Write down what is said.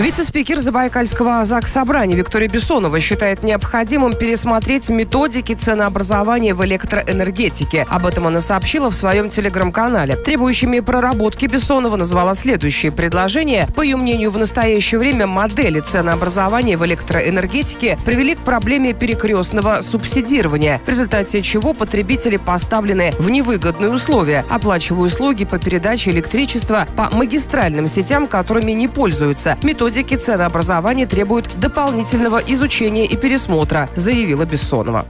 Вице-спикер Забайкальского ЗАГС Собрания Виктория Бессонова считает необходимым пересмотреть методики ценообразования в электроэнергетике. Об этом она сообщила в своем телеграм-канале. Требующими проработки Бессонова назвала следующие предложения. По ее мнению, в настоящее время модели ценообразования в электроэнергетике привели к проблеме перекрестного субсидирования, в результате чего потребители поставлены в невыгодные условия, оплачивая услуги по передаче электричества по магистральным сетям, которыми не пользуются. Методики методики ценообразования требуют дополнительного изучения и пересмотра, заявила Бессонова.